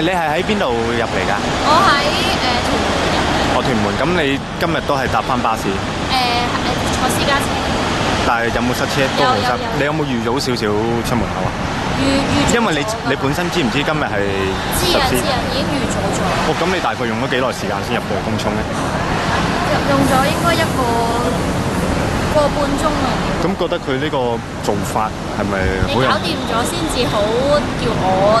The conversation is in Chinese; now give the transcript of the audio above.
喺邊度入嚟㗎？我喺誒屯門入嘅，我屯門，咁你今日都係搭翻巴士，誒誒坐私家車，但係有冇塞車？都好塞。你有冇預早少少出門口啊？預預因為你你本身知唔知今日係知啊知啊，已經預早咗，哦，咁你大概用咗幾耐時間先入到去東涌咧？用用咗應該一個個半鐘啊。咁覺得佢呢個做法係咪你搞？掂咗先至好叫我